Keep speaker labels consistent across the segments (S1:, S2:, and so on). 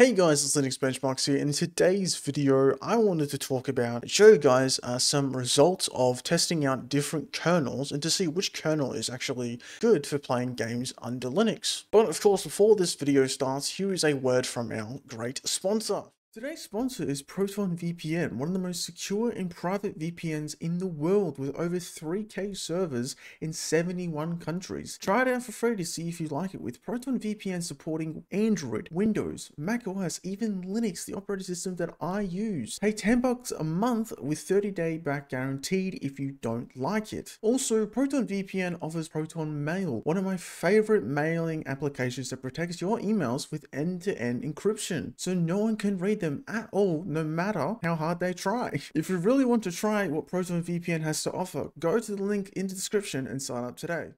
S1: Hey guys, it's Linux Benchmarks here. and In today's video, I wanted to talk about, show you guys uh, some results of testing out different kernels and to see which kernel is actually good for playing games under Linux. But of course, before this video starts, here is a word from our great sponsor. Today's sponsor is Proton VPN, one of the most secure and private VPNs in the world with over 3k servers in 71 countries. Try it out for free to see if you like it with Proton VPN supporting Android, Windows, Mac OS, even Linux, the operating system that I use. Pay 10 bucks a month with 30 day back guaranteed if you don't like it. Also, Proton VPN offers Proton Mail, one of my favorite mailing applications that protects your emails with end-to-end -end encryption, so no one can read them at all, no matter how hard they try. If you really want to try what Proton VPN has to offer, go to the link in the description and sign up today.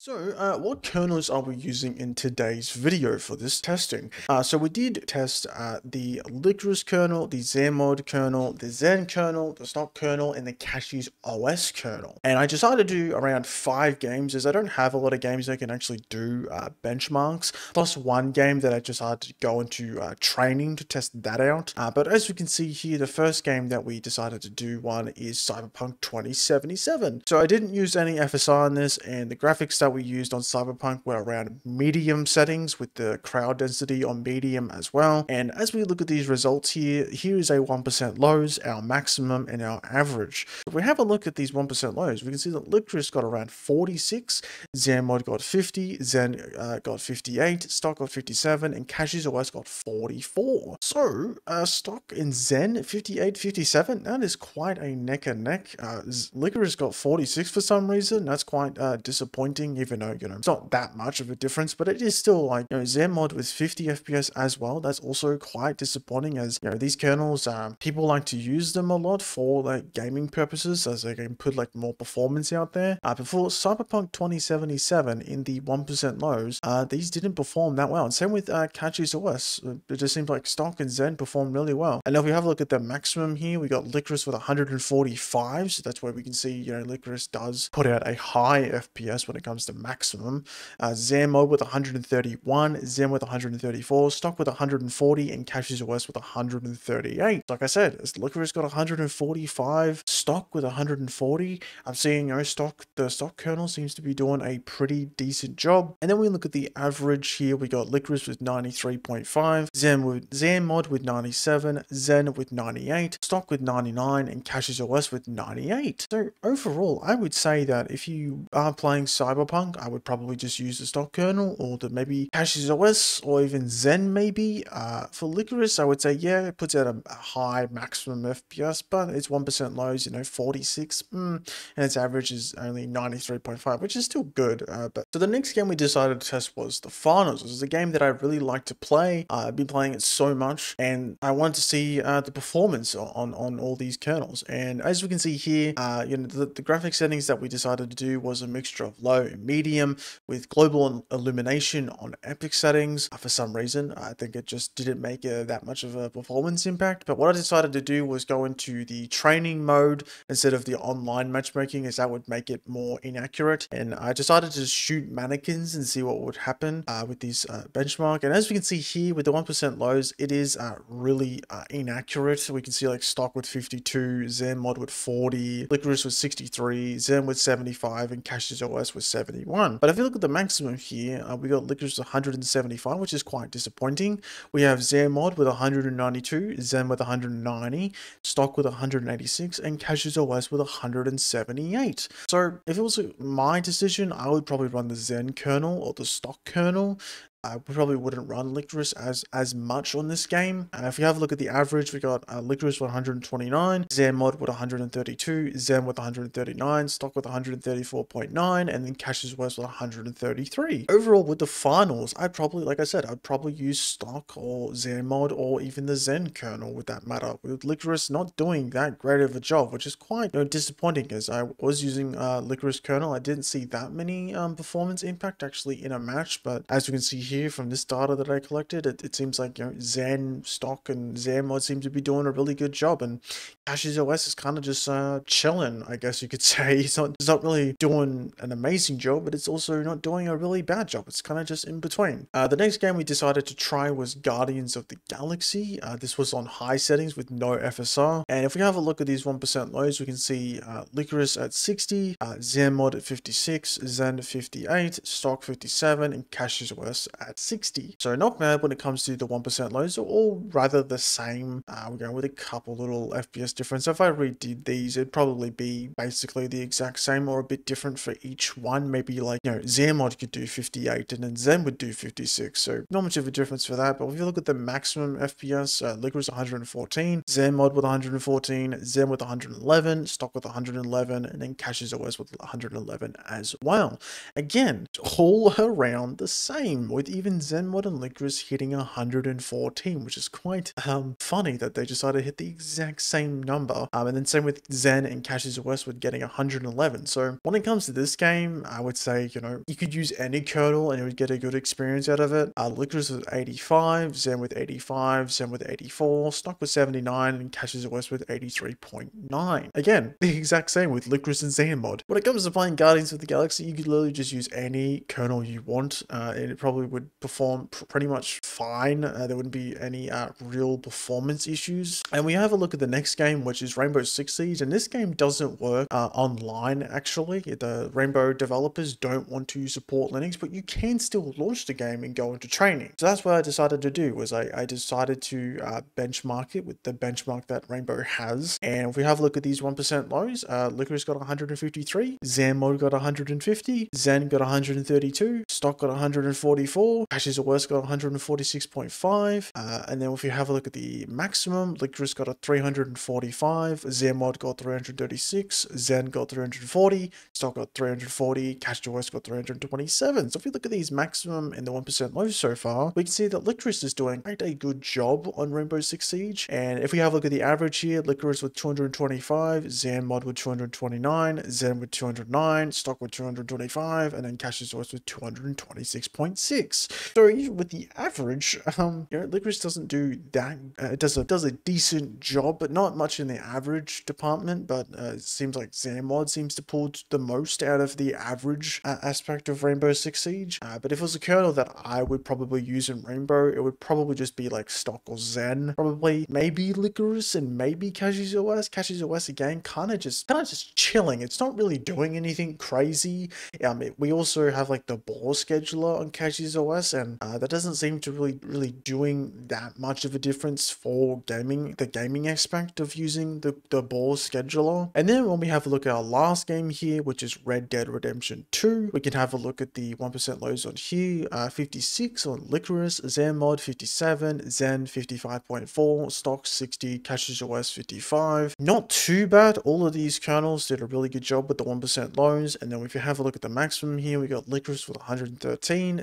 S1: So, uh, what kernels are we using in today's video for this testing? Uh, so we did test uh, the Liquorix kernel, the XanMod kernel, the Zen kernel, the stock kernel, and the Cashews OS kernel. And I decided to do around five games as I don't have a lot of games that can actually do uh, benchmarks, plus one game that I decided to go into uh, training to test that out. Uh, but as we can see here, the first game that we decided to do one is Cyberpunk 2077. So I didn't use any FSR on this, and the graphics that that we used on Cyberpunk were around medium settings with the crowd density on medium as well. And as we look at these results here, here is a 1% lows, our maximum and our average. If we have a look at these 1% lows, we can see that Liquorix got around 46, XanMod got 50, Zen uh, got 58, Stock got 57, and CachyOS got 44. So, uh, Stock in Zen 58, 57, that is quite a neck and neck. Uh, Liquorix got 46 for some reason, that's quite uh, disappointing even though, you know, it's not that much of a difference, but it is still like, you know, XanMod with 50 FPS as well. That's also quite disappointing as, you know, these kernels, um, people like to use them a lot for like gaming purposes as they can put like more performance out there. Uh, before Cyberpunk 2077 in the 1% lows, uh, these didn't perform that well. And same with uh, OS. It just seems like Stock and Zen performed really well. And now if we have a look at the maximum here, we got Liquorix with 145. So that's where we can see, you know, Liquorix does put out a high FPS when it comes to maximum. Uh, XanMod with 131, Zen with 134, Stock with 140, and CachyOS with 138. Like I said, Liquorix got 145, Stock with 140. I'm seeing, you know, Stock, the Stock kernel seems to be doing a pretty decent job. And then we look at the average here, we got Liquorix with 93.5, Zen with XanMod with 97, Zen with 98, Stock with 99, and CachyOS with 98. So overall, I would say that if you are playing Cyberpunk, I would probably just use the stock kernel or the maybe CachyOS or even Zen maybe. Uh, for Liquorix, I would say, yeah, it puts out a, a high maximum FPS, but it's 1% lows, you know, 46, mm, and its average is only 93.5, which is still good. Uh, but So the next game we decided to test was the Finals. This is a game that I really like to play. Uh, I've been playing it so much, and I wanted to see uh, the performance on, on all these kernels. And as we can see here, uh, you know, the, the graphic settings that we decided to do was a mixture of low and medium with global illumination on epic settings. Uh, for some reason, I think it just didn't make a, that much of a performance impact. But what I decided to do was go into the training mode instead of the online matchmaking as that would make it more inaccurate. And I decided to shoot mannequins and see what would happen uh, with these uh, benchmark. And as we can see here with the 1% lows, it is uh, really uh, inaccurate. We can see like stock with 52, XanMod with 40, Liquorix with 63, Zen with 75, and CachyOS with 71. But if you look at the maximum here, uh, we got Liquorix 175, which is quite disappointing. We have XanMod with 192, Zen with 190, Stock with 186, and CachyOS with 178. So if it was my decision, I would probably run the Zen kernel or the stock kernel we probably wouldn't run Liquorix as as much on this game. Uh, if you have a look at the average, we got uh, Liquorix 129, XanMod with 132, Zen with 139, Stock with 134.9, and then CachyOS with 133. Overall, with the finals, I'd probably, like I said, I'd probably use Stock or XanMod or even the Zen kernel with that matter. With Liquorix not doing that great of a job, which is quite you know, disappointing as I was using uh, Liquorix kernel. I didn't see that many um, performance impact actually in a match, but as you can see here from this data that I collected, it, it seems like you know Zen stock and XanMod seem to be doing a really good job. And CachyOS is kind of just uh, chilling, I guess you could say. It's not, it's not really doing an amazing job, but it's also not doing a really bad job. It's kind of just in between. Uh, the next game we decided to try was Guardians of the Galaxy. Uh, this was on high settings with no FSR. And if we have a look at these 1% lows, we can see uh, Liquorix at 60, uh, Mod at 56, Zen 58, Stock 57, and CachyOS at 60. So not bad when it comes to the 1% lows. All rather the same. Uh, we're going with a couple little FPS difference. If I redid these, it'd probably be basically the exact same or a bit different for each one. Maybe like, you know, XanMod could do 58 and then Zen would do 56. So not much of a difference for that. But if you look at the maximum FPS, uh, Liquorix 114, XanMod with 114, Zen with 111, Stock with 111, and then CachyOS with 111 as well. Again, all around the same, with even XanMod and Liquorix hitting 114, which is quite um, funny that they decided to hit the exact same number. Um, and then same with Zen and Cashes Westwood getting 111. So when it comes to this game, I would say, you know, you could use any kernel and you would get a good experience out of it. Uh, Liquorix with 85, Zen with 85, Zen with 84, Stock with 79, and CachyOS with 83.9. Again, the exact same with Liquorix and XanMod. When it comes to playing Guardians of the Galaxy, you could literally just use any kernel you want, uh, and it probably would perform pr pretty much fine. Uh, there wouldn't be any uh, real performance issues. And we have a look at the next game, which is Rainbow Six Siege, and this game doesn't work uh, online actually. The Rainbow developers don't want to support Linux, but you can still launch the game and go into training. So that's what I decided to do. Was I, I decided to uh, benchmark it with the benchmark that Rainbow has. And if we have a look at these 1% lows, uh, got 153, XanMod got 150, Zen got 132, Stock got 144, Ashes of Worst got 146.5, uh, and then if you have a look at the maximum, Liquorix got a 345, Mod got 336, Zen got 340, Stock got 340, Cash to West got 327. So if you look at these maximum and the 1% lows so far, we can see that Liquorix is doing quite a good job on Rainbow Six Siege. And if we have a look at the average here, Liquorix with 225, XanMod with 229, Zen with 209, Stock with 225, and then Cash Source with 226.6. So even with the average, um, you know, Liquorix doesn't do that. Uh, it does a does a decent job, but not much in the average department. But uh, it seems like Mod seems to pull the most out of the average uh, aspect of Rainbow Six Siege. Uh, but if it was a kernel that I would probably use in Rainbow, it would probably just be like Stock or Zen. Probably maybe Liquorix and maybe CachyOS. Cashes OS again, kind of just kind of just chilling. It's not really doing anything crazy. Um, it, we also have like the BORE scheduler on CachyOS, and uh, that doesn't seem to really really doing that much of a difference for gaming the gaming aspect of using the the BORE scheduler. And then when we have a look at our last game here, which is Red Dead Redemption 2, we can have a look at the 1% lows on here. Uh, 56 on Liquorix, Zen Mod 57, Zen 55.4, Stock 60, CachyOS 55. Not too bad. All of these kernels did a really good job with the 1% lows. And then if you have a look at the maximum here, we got Liquorix with 113,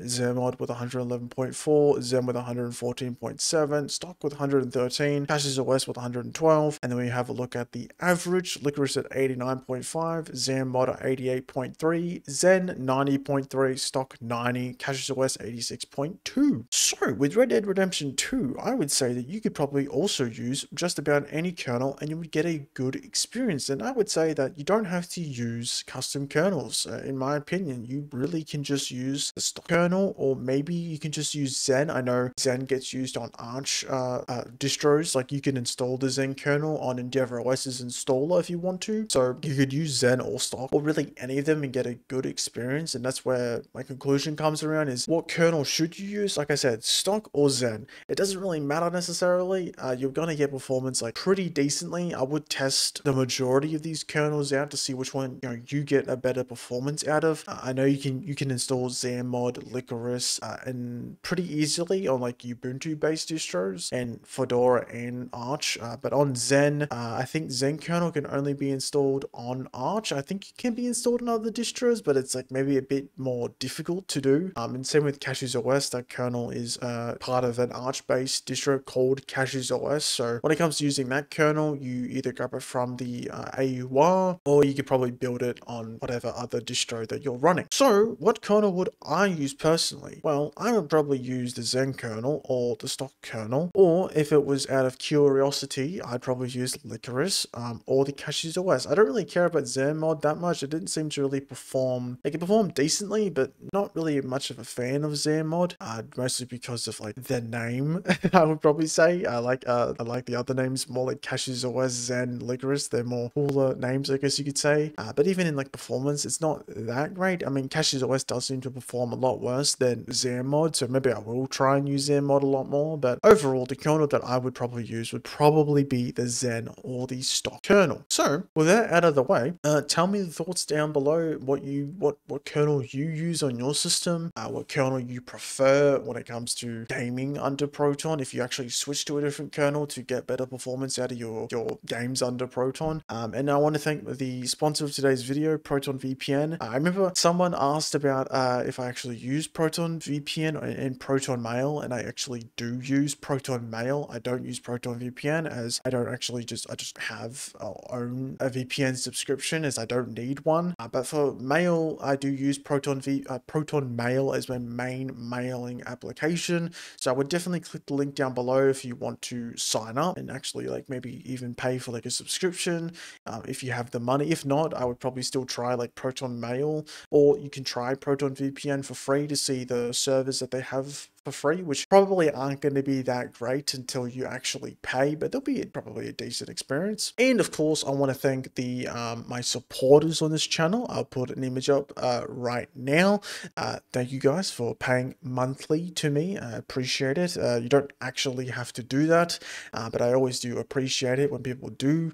S1: XanMod with 111.4, Zen with 114.7, Stock with 113, CachyOS with 112. And then we have a look at the average, Liquorix at 89.5, XanMod at 88.3, Zen 90.3, Stock 90, CachyOS 86.2. So with Red Dead Redemption 2, I would say that you could probably also use just about any kernel and you would get a good experience. And I would say that you don't have to use custom kernels. Uh, in my opinion, you really can just use the stock kernel or maybe you can just use Zen. I know Zen gets used on Arch uh, uh, distros. Like you can install the Zen kernel on Endeavour OS's installer if you want to. So you could use Zen or stock or really any of them and get a good experience. And that's where my conclusion comes around is what kernel should you use? Like I said, stock or Zen. It doesn't really matter necessarily. Uh, you're going to get performance like pretty decently. I would test the majority of these kernels out to see which one you know you get a better performance out of. Uh, I know you can you can install XanMod, Liquorix, uh, and pretty easily on like Ubuntu based distros and Fedora and Arch. Uh, but on Zen, uh, I think Zen kernel can only be installed on Arch. I think it can be installed on other distros, but it's like maybe a bit more difficult to do. Um, and same with CachyOS, that kernel is uh, part of an Arch based distro called CachyOS. So when it comes to using that kernel, you either grab it from the uh, AUR or you could probably build it on whatever other distro that you're running. So what kernel would I use personally? Well, I would probably use the Zen kernel or the stock kernel, or if it was out of curiosity, I'd probably use Liquorix um, or the CachyOS. I don't really care about XanMod that much. It didn't seem to really perform. It can perform decently, but not really much of a fan of XanMod. Uh, mostly because of like the name. I would probably say I like uh, I like the other names more like CachyOS and Liquorix. They're more cooler names, I guess you could say. Uh, but even in like performance, it's not that great. I mean, CachyOS does seem to perform a lot worse than XanMod, so maybe I will try and use XanMod a lot more. But overall, the kernel that I would probably use would probably be the Zen or the stock kernel. So with that out of the way, uh, tell me the thoughts down below. What you what what kernel you use on your system, uh, what kernel you prefer when it comes to gaming under Proton. If you actually switch to a different kernel to get better performance out of your your games under Proton. Um, and I want to thank the sponsor of today's video, Proton VPN. I remember someone asked about uh, if I actually use Proton VPN and Proton Mail, and I actually do use Proton Mail. I don't use Proton VPN as I don't actually just I just have own a VPN subscription as I don't need one. Uh, but for mail, I do use Proton v uh, Proton Mail as my main mailing application. So I would definitely click the link down below if you want to sign up and actually like maybe even pay for like a subscription um, if you have the money. If not, I would probably still try like Proton Mail or you can try Proton VPN for free to see the servers that they have for free, which probably aren't going to be that great until you actually pay, but they'll be probably a decent experience. And of course, I want to thank the um, my supporters on this channel. I'll put an image up uh, right now. Uh, thank you guys for paying monthly to me. I appreciate it. Uh, you don't actually have to do that, uh, but I always do appreciate it when people do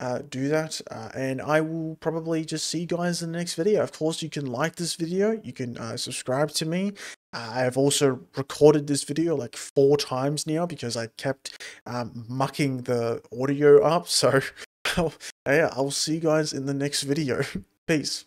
S1: uh, do that. Uh, and I will probably just see you guys in the next video. Of course, you can like this video. You can uh, subscribe to me. I've also recorded this video like four times now because I kept um, mucking the audio up. So yeah, I'll see you guys in the next video. Peace.